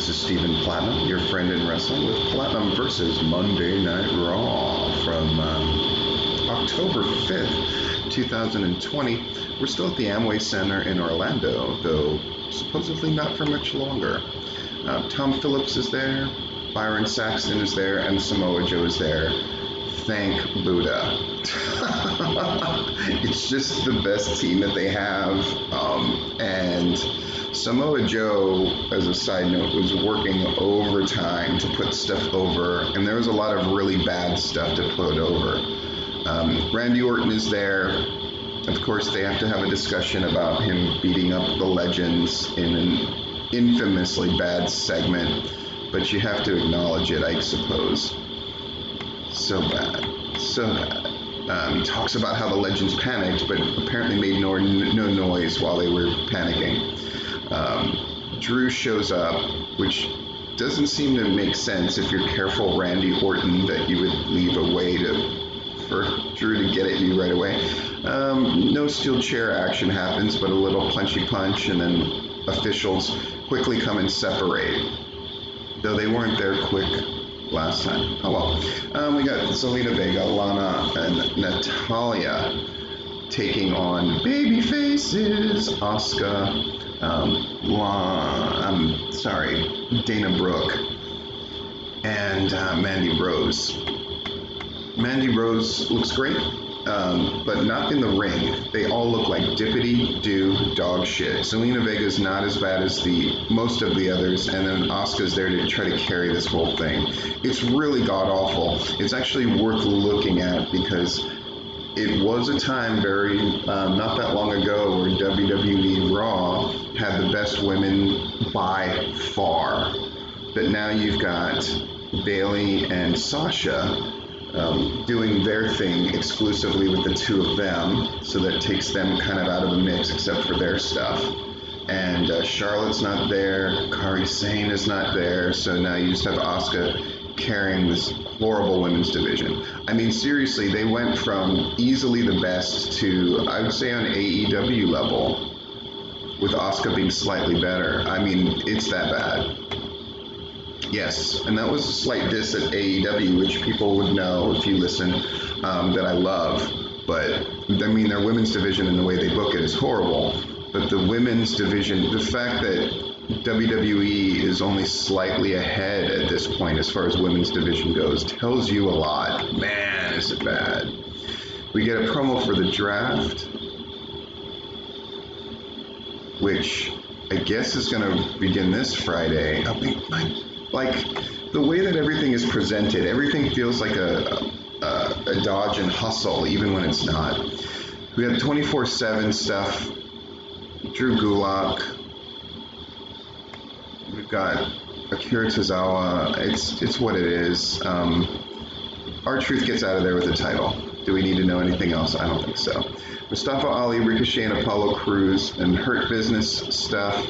This is Stephen Platinum, your friend in wrestling, with Platinum versus Monday Night Raw from um, October 5th, 2020. We're still at the Amway Center in Orlando, though supposedly not for much longer. Uh, Tom Phillips is there, Byron Saxton is there, and Samoa Joe is there. Thank Buddha. it's just the best team that they have. Um, and Samoa Joe, as a side note, was working overtime to put stuff over, and there was a lot of really bad stuff to put over. Um, Randy Orton is there. Of course, they have to have a discussion about him beating up the legends in an infamously bad segment, but you have to acknowledge it, I suppose. So bad. So bad. Um, he talks about how the legends panicked, but apparently made no, no noise while they were panicking. Um, Drew shows up, which doesn't seem to make sense if you're careful Randy Orton that you would leave a way to for Drew to get at you right away. Um, no steel chair action happens, but a little punchy punch, and then officials quickly come and separate. Though they weren't there quick last time. Oh well. Um, we got Zelina Vega, Lana, and Natalya taking on baby faces. Asuka, um, La, I'm sorry, Dana Brooke, and uh, Mandy Rose. Mandy Rose looks great, um, but not in the ring. They all look like dippity do dog shit. Zelina Vega's not as bad as the most of the others, and then Asuka's there to try to carry this whole thing. It's really god awful. It's actually worth looking at because it was a time very um, not that long ago where WWE Raw had the best women by far. But now you've got Bayley and Sasha um, doing their thing exclusively with the two of them, so that takes them kind of out of the mix except for their stuff. And uh, Charlotte's not there, Kairi Sane is not there, so now you just have Asuka carrying this horrible women's division. I mean, seriously, they went from easily the best to, I would say, on AEW level, with Asuka being slightly better. I mean, it's that bad. Yes, and that was a slight diss at AEW, which people would know if you listen, um, that I love. But, I mean, their women's division and the way they book it is horrible. But the women's division, the fact that WWE is only slightly ahead at this point as far as women's division goes tells you a lot. Man, is it bad. We get a promo for the draft, which I guess is going to begin this Friday. I mean, like the way that everything is presented, everything feels like a, a, a dodge and hustle, even when it's not. We have 24 7 stuff. Drew Gulak, We've got Akira Tozawa. It's it's what it is. Um, R-Truth gets out of there with the title. Do we need to know anything else? I don't think so. Mustafa Ali, Ricochet, and Apollo Crews, and Hurt Business stuff.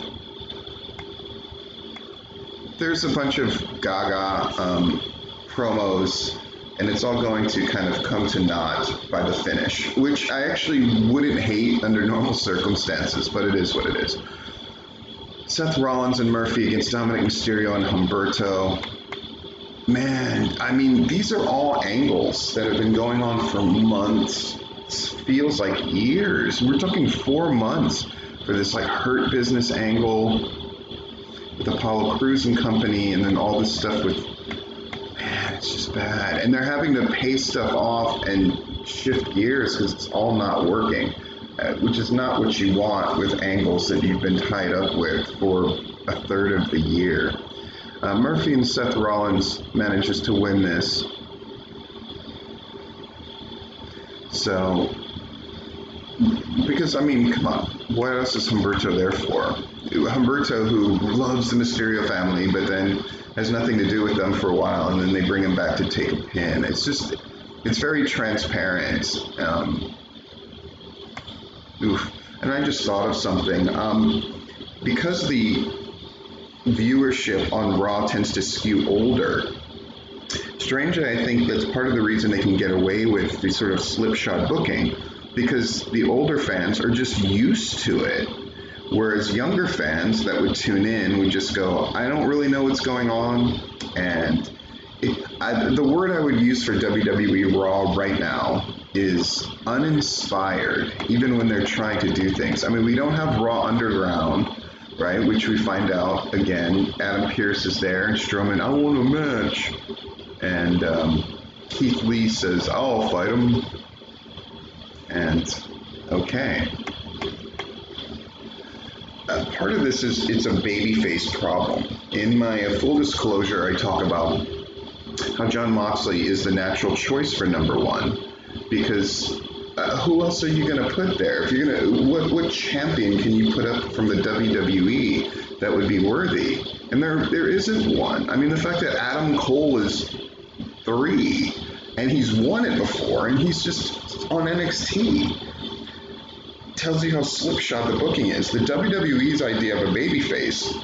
There's a bunch of Gaga um, promos, and it's all going to kind of come to naught by the finish, which I actually wouldn't hate under normal circumstances, but it is what it is. Seth Rollins and Murphy against Dominik Mysterio and Humberto. Man, I mean, these are all angles that have been going on for months. It feels like years. We're talking four months for this like hurt business angle with Apollo Crews and company, and then all this stuff with man, it's just bad. And they're having to pay stuff off and shift gears because it's all not working. Uh, which is not what you want with angles that you've been tied up with for a third of the year. Uh, Murphy and Seth Rollins manages to win this. So, because I mean, come on, what else is Humberto there for? Humberto, who loves the Mysterio family, but then has nothing to do with them for a while, and then they bring him back to take a pin. It's just, it's very transparent. Um, Oof. And I just thought of something. Um, because the viewership on Raw tends to skew older, strangely, I think that's part of the reason they can get away with the sort of slipshod booking because the older fans are just used to it. Whereas younger fans that would tune in would just go, I don't really know what's going on. And it, I, the word I would use for WWE Raw right now is uninspired, even when they're trying to do things. I mean, we don't have Raw Underground, right? Which we find out again. Adam Pearce is there, and Strowman, I want a match. And um, Keith Lee says, I'll fight him. And okay. Uh, part of this is it's a babyface problem. In my uh, full disclosure, I talk about how Jon Moxley is the natural choice for number one because uh, who else are you going to put there? If you're going to, what what champion can you put up from the WWE that would be worthy? And there there isn't one. I mean, the fact that Adam Cole is three and he's won it before, and he's just on NXT tells you how slipshod the booking is. The WWE's idea of a babyface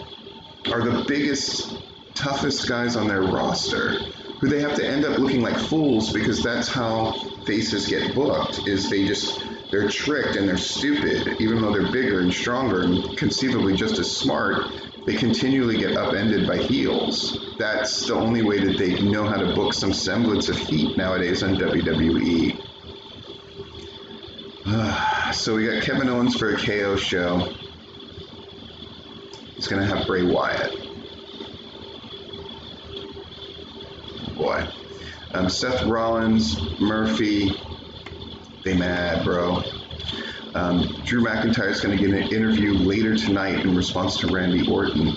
are the biggest, toughest guys on their roster who they have to end up looking like fools because that's how faces get booked is they just they're tricked and they're stupid. Even though they're bigger and stronger and conceivably just as smart they continually get upended by heels. That's the only way that they know how to book some semblance of heat nowadays on WWE so we got Kevin Owens for a KO show he's gonna have Bray Wyatt boy. Um, Seth Rollins, Murphy, they mad, bro. Um, Drew McIntyre is going to get an interview later tonight in response to Randy Orton.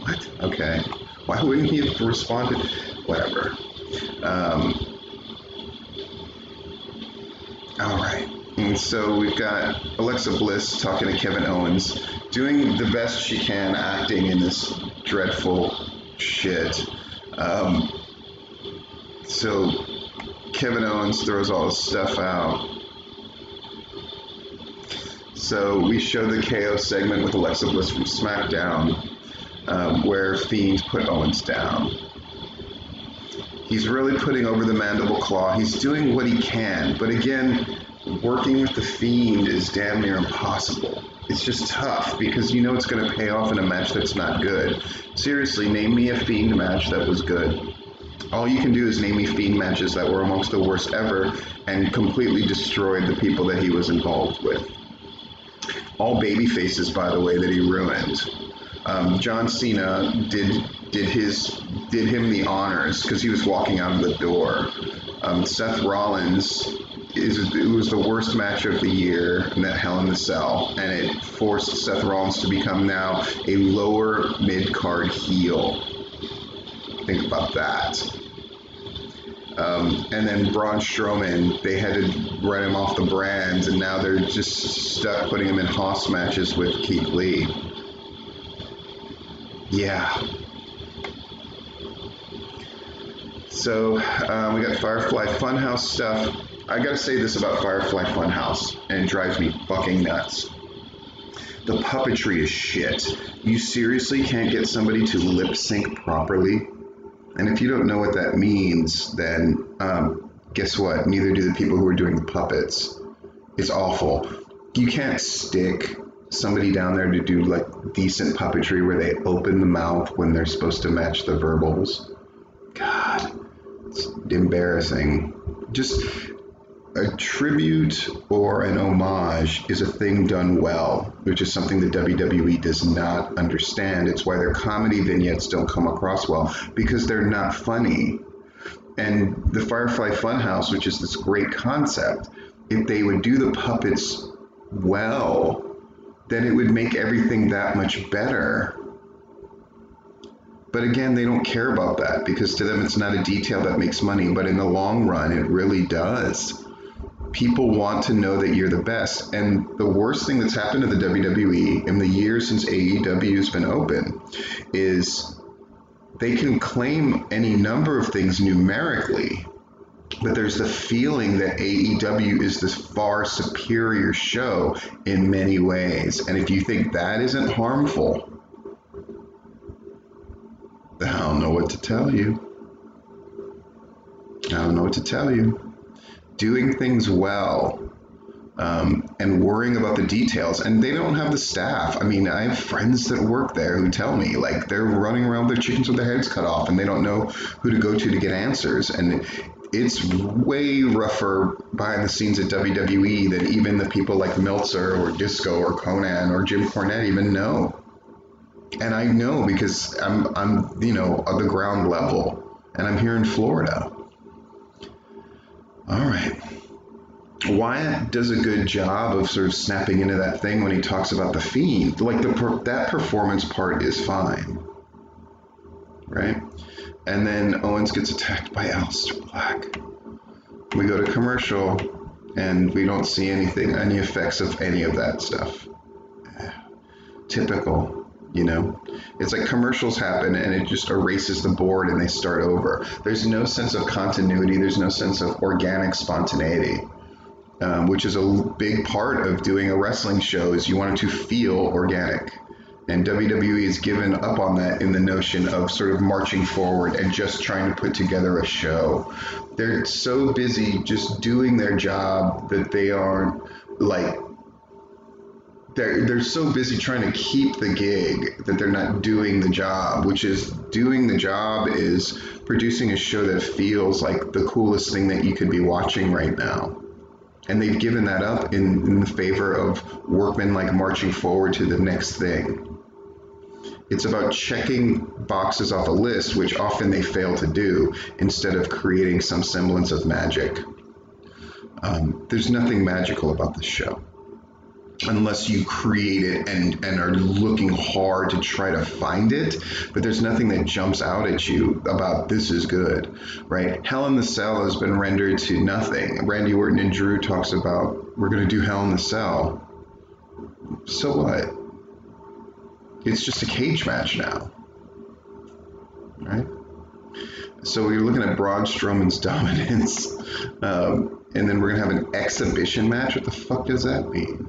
What? Okay. Why wouldn't he have responded? Whatever. Um, all right. And so we've got Alexa Bliss talking to Kevin Owens, doing the best she can, acting in this dreadful shit. Um, so Kevin Owens throws all his stuff out. So we show the KO segment with Alexa Bliss from SmackDown, um, where Fiend put Owens down. He's really putting over the mandible claw. He's doing what he can, but again, working with the Fiend is damn near impossible. It's just tough because you know it's going to pay off in a match that's not good. Seriously, name me a Fiend match that was good all you can do is name me Fiend matches that were amongst the worst ever and completely destroyed the people that he was involved with. All baby faces, by the way, that he ruined. Um, John Cena did did his did him the honors because he was walking out of the door. Um, Seth Rollins it was the worst match of the year in that Hell in the Cell, and it forced Seth Rollins to become now a lower mid card heel. Think about that. Um, and then Braun Strowman, they had to write him off the brand, and now they're just stuck putting him in hoss matches with Keith Lee. Yeah. So um, we got Firefly Funhouse stuff. I gotta say this about Firefly Funhouse, and it drives me fucking nuts. The puppetry is shit. You seriously can't get somebody to lip sync properly and if you don't know what that means, then um, guess what? Neither do the people who are doing the puppets. It's awful. You can't stick somebody down there to do like decent puppetry where they open the mouth when they're supposed to match the verbals. God, it's embarrassing. Just a tribute or an homage is a thing done well, which is something that WWE does not understand. It's why their comedy vignettes don't come across well because they're not funny. And the Firefly Funhouse, which is this great concept, if they would do the puppets well, then it would make everything that much better. But again, they don't care about that because to them it's not a detail that makes money, but in the long run, it really does people want to know that you're the best. And the worst thing that's happened to the WWE in the years since AEW has been open is they can claim any number of things numerically, but there's the feeling that AEW is this far superior show in many ways. And if you think that isn't harmful, I don't know what to tell you. I don't know what to tell you doing things well um, and worrying about the details. And they don't have the staff. I mean, I have friends that work there who tell me like they're running around with their chickens with their heads cut off and they don't know who to go to to get answers. And it's way rougher behind the scenes at WWE than even the people like Meltzer or Disco or Conan or Jim Cornette even know. And I know because I'm, I'm, you know, on the ground level and I'm here in Florida. All right. Wyatt does a good job of sort of snapping into that thing when he talks about the fiend. Like the that performance part is fine, right? And then Owens gets attacked by Aleister Black. We go to commercial, and we don't see anything, any effects of any of that stuff. Typical, you know. It's like commercials happen and it just erases the board and they start over. There's no sense of continuity. There's no sense of organic spontaneity um, which is a big part of doing a wrestling show is you want it to feel organic and WWE has given up on that in the notion of sort of marching forward and just trying to put together a show. They're so busy just doing their job that they aren't like they're they're so busy trying to keep the gig that they're not doing the job, which is doing the job is producing a show that feels like the coolest thing that you could be watching right now and they've given that up in, in the favor of workmen like marching forward to the next thing. It's about checking boxes off a list, which often they fail to do, instead of creating some semblance of magic. Um, there's nothing magical about this show unless you create it and, and are looking hard to try to find it. But there's nothing that jumps out at you about this is good, right? Hell in the Cell has been rendered to nothing. Randy Orton and Drew talks about we're going to do Hell in the Cell. So what? It's just a cage match now, right? So you're looking at Braun Strowman's dominance, um, and then we're gonna have an exhibition match. What the fuck does that mean?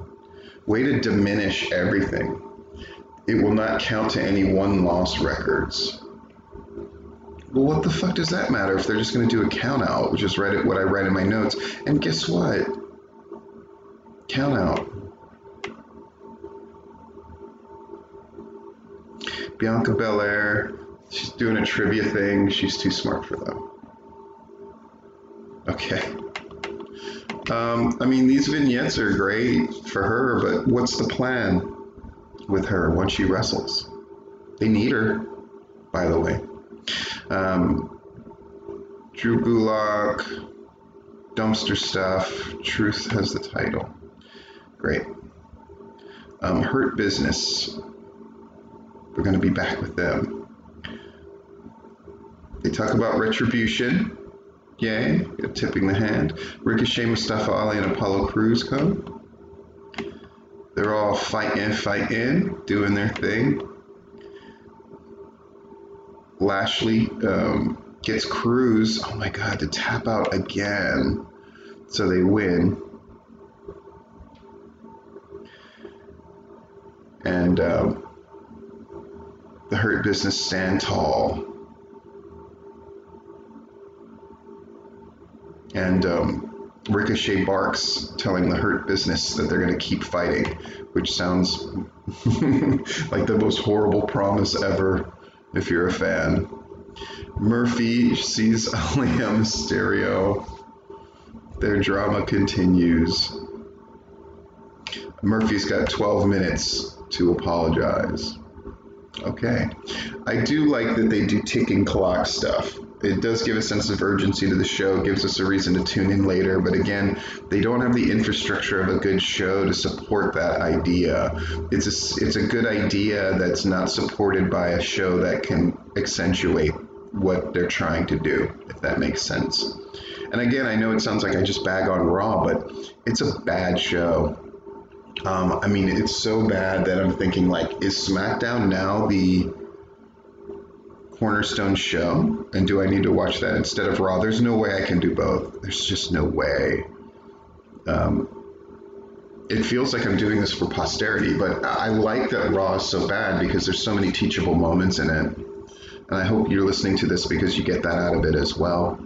Way to diminish everything. It will not count to any one loss records. Well, what the fuck does that matter if they're just going to do a count out, which is what I write in my notes? And guess what? Count out. Bianca Belair, she's doing a trivia thing. She's too smart for them. Okay. Um, I mean, these vignettes are great for her, but what's the plan with her once she wrestles? They need her, by the way. Um, Drew Gulak, Dumpster Stuff, Truth has the title. Great. Um, Hurt Business. We're going to be back with them. They talk about retribution Yay, tipping the hand. Ricochet, Mustafa Ali, and Apollo Crews come. They're all fighting, fighting, doing their thing. Lashley um, gets Crews, oh my god, to tap out again. So they win. And um, the Hurt Business stand tall. And um, Ricochet barks, telling the Hurt Business that they're going to keep fighting, which sounds like the most horrible promise ever if you're a fan. Murphy sees Aalyah Mysterio. Their drama continues. Murphy's got 12 minutes to apologize. Okay. I do like that they do ticking clock stuff it does give a sense of urgency to the show, gives us a reason to tune in later. But again, they don't have the infrastructure of a good show to support that idea. It's a, it's a good idea that's not supported by a show that can accentuate what they're trying to do, if that makes sense. And again, I know it sounds like I just bag on Raw, but it's a bad show. Um, I mean, it's so bad that I'm thinking like, is SmackDown now the Cornerstone show, and do I need to watch that instead of Raw? There's no way I can do both. There's just no way. Um, it feels like I'm doing this for posterity, but I like that Raw is so bad because there's so many teachable moments in it. And I hope you're listening to this because you get that out of it as well.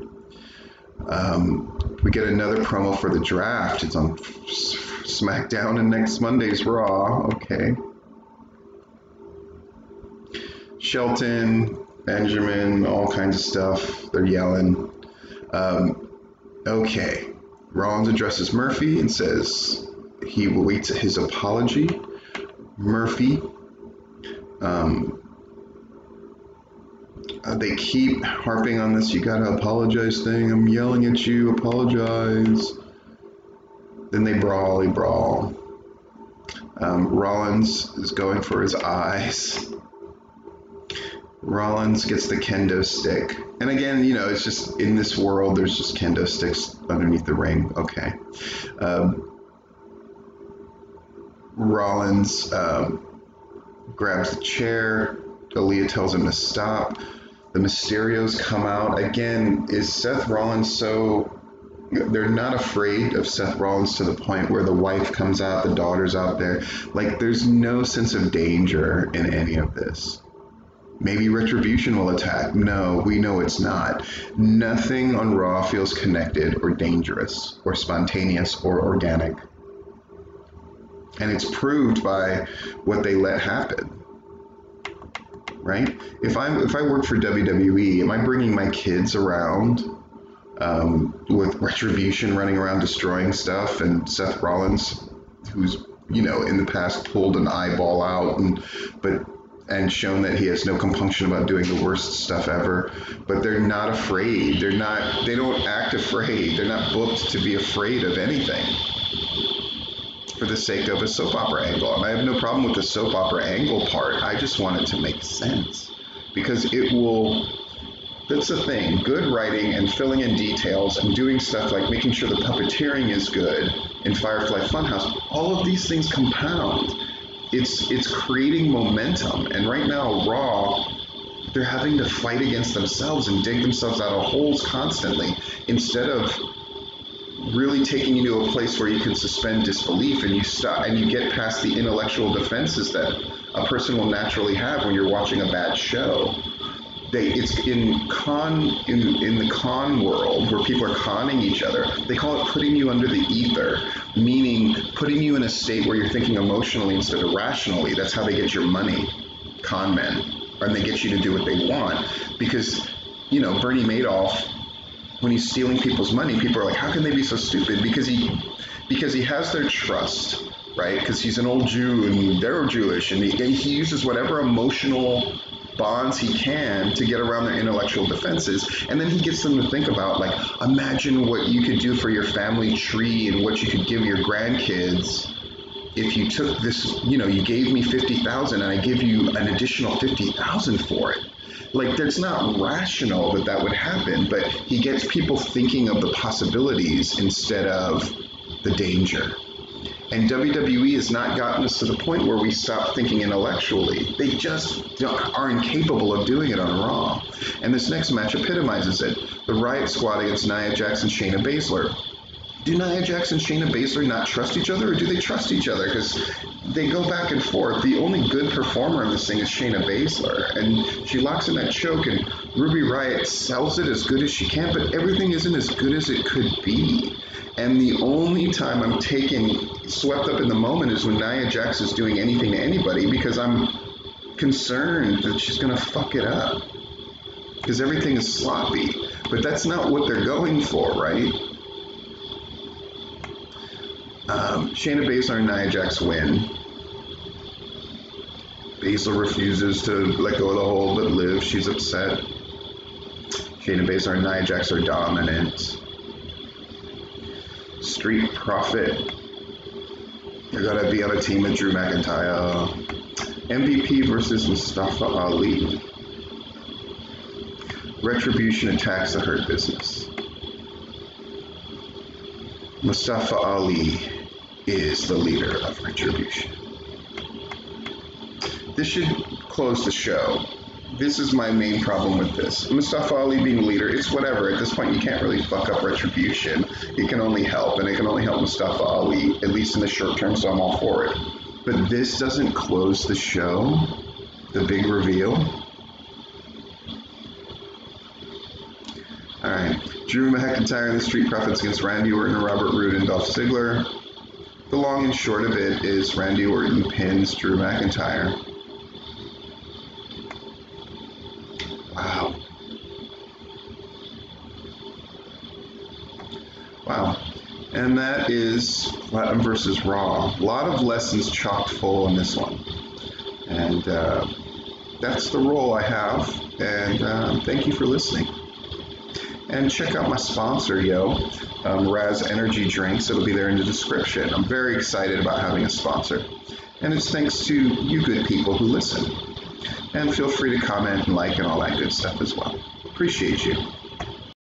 Um, we get another promo for the draft. It's on SmackDown and next Monday's Raw. Okay. Shelton, Benjamin, all kinds of stuff. They're yelling. Um, okay. Rollins addresses Murphy and says he waits his apology. Murphy um, uh, they keep harping on this you gotta apologize thing. I'm yelling at you, apologize. Then they brawl, they brawl. Um, Rollins is going for his eyes. Rollins gets the kendo stick. And again, you know, it's just in this world, there's just kendo sticks underneath the ring. Okay. Um, Rollins um, grabs the chair. Aalyah tells him to stop. The Mysterios come out. Again, is Seth Rollins so. They're not afraid of Seth Rollins to the point where the wife comes out, the daughter's out there. Like, there's no sense of danger in any of this. Maybe Retribution will attack. No, we know it's not. Nothing on Raw feels connected or dangerous or spontaneous or organic. And it's proved by what they let happen right? If I if I work for WWE, am I bringing my kids around um, with Retribution running around destroying stuff and Seth Rollins, who's you know in the past pulled an eyeball out and but and shown that he has no compunction about doing the worst stuff ever. But they're not afraid. They're not. They don't act afraid. They're not booked to be afraid of anything for the sake of a soap opera angle. And I have no problem with the soap opera angle part. I just want it to make sense because it will. That's the thing. Good writing and filling in details and doing stuff like making sure the puppeteering is good in Firefly Funhouse. All of these things compound. It's it's creating momentum. And right now, Raw they're having to fight against themselves and dig themselves out of holes constantly instead of really taking you to a place where you can suspend disbelief and you stop and you get past the intellectual defenses that a person will naturally have when you're watching a bad show. They, it's in con in, in the con world where people are conning each other. They call it putting you under the ether, meaning putting you in a state where you're thinking emotionally instead of rationally. That's how they get your money, con men, and they get you to do what they want. Because, you know, Bernie Madoff when he's stealing people's money, people are like, how can they be so stupid? Because he because he has their trust, right? Because he's an old Jew and they're Jewish, and he, he uses whatever emotional bonds he can to get around their intellectual defenses. And then he gets them to think about, like, imagine what you could do for your family tree and what you could give your grandkids if you took this, you know, you gave me 50,000 and I give you an additional 50,000 for it like that's not rational that that would happen, but he gets people thinking of the possibilities instead of the danger. And WWE has not gotten us to the point where we stop thinking intellectually. They just are incapable of doing it on Raw. And this next match epitomizes it. The Riot Squad against Nia Jax and Shayna Baszler do Nia Jax and Shayna Baszler not trust each other, or do they trust each other? Because they go back and forth. The only good performer in this thing is Shayna Baszler, and she locks in that choke, and Ruby Riot sells it as good as she can, but everything isn't as good as it could be. And the only time I'm taken swept up in the moment is when Nia Jax is doing anything to anybody, because I'm concerned that she's going to fuck it up. Because everything is sloppy. But that's not what they're going for, right? Um, Shayna Baszler and Nia Jax win. Baszler refuses to let go of the hold but live. She's upset. Shayna Baszler and Nia Jax are dominant. Street Profit. You're gonna be on a team with Drew McIntyre. MVP versus Mustafa Ali. Retribution attacks the Hurt Business. Mustafa Ali is the leader of Retribution. This should close the show. This is my main problem with this. Mustafa Ali being leader, it's whatever. At this point, you can't really fuck up Retribution. It can only help, and it can only help Mustafa Ali, at least in the short term, so I'm all for it. But this doesn't close the show, the big reveal. Alright, Drew McIntyre and the Street Profits against Randy Orton, Robert Roode, and Dolph Ziggler. The long and short of it is Randy Orton pins Drew McIntyre. And that is Platinum versus Raw. A lot of lessons chocked full in this one. And uh, that's the role I have. And um, thank you for listening. And check out my sponsor, yo, um, RAZE Energy Drinks. It'll be there in the description. I'm very excited about having a sponsor. And it's thanks to you good people who listen. And feel free to comment and like and all that good stuff as well. Appreciate you.